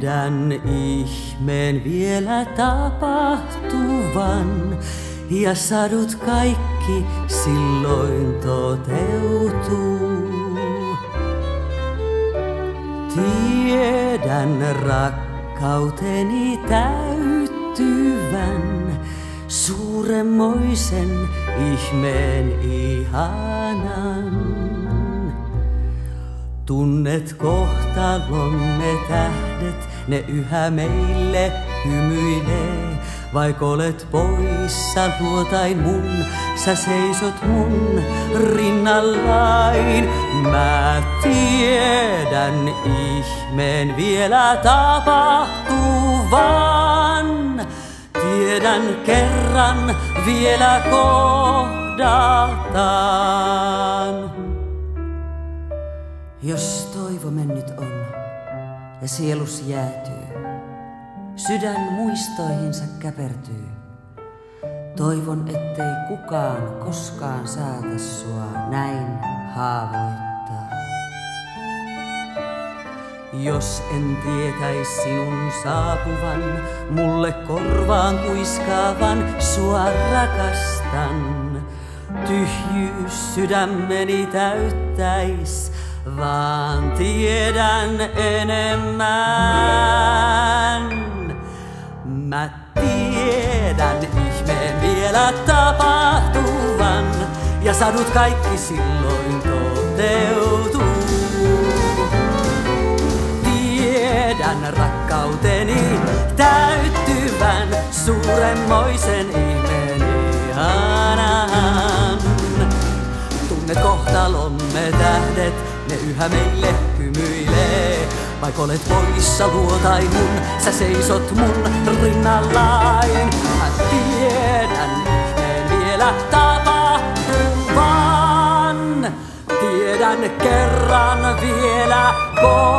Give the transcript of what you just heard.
Tiedän ihmeen vielä tapahtuvan ja sadut kaikki silloin toteutuu. Tiedän rakkauteni täyttyvän suuremmoisen ihmeen ihanan. Tunnet kohtalomme tähdet, ne yhä meille hymyilee. Vaik olet poissa luotain mun, sä seisot mun rinnallain. Mä tiedän ihmeen vielä tapahtuvan. Tiedän kerran vielä kohdataan. Jos toivo mennyt on ja sielus jäätyy, sydän muistoihinsa käpertyy. Toivon, ettei kukaan koskaan saata sua näin haavoittaa. Jos en tietäis sinun saapuvan, mulle korvaan kuiskaavan, sua rakastan. Tyhjyys sydämeni täyttäis, vaan tiedän enemmän. Mä tiedän ihmeen vielä tapahtuvan ja sadut kaikki silloin toteutuu. Tiedän rakkauteni täyttyvän suuremmoisen ihmeen ihanan. Tunnet kohtalomme tähdet, ne yhä meille hymyilee. Vaik olet poissa luotain mun, sä seisot mun rinnallain. Mä tiedän ihmeen vielä tapahtuvan. Tiedän kerran vielä kohdataan.